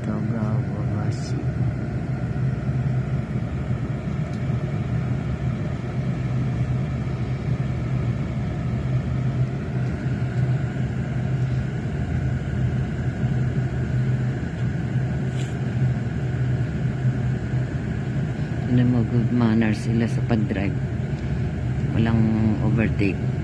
Tagawawashi. Ano mo, good manners sila sa pag-drive. Walang overtake.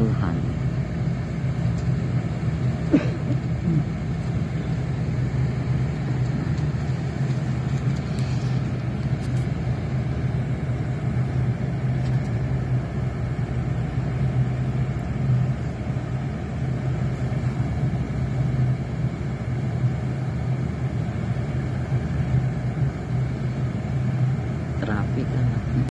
珠海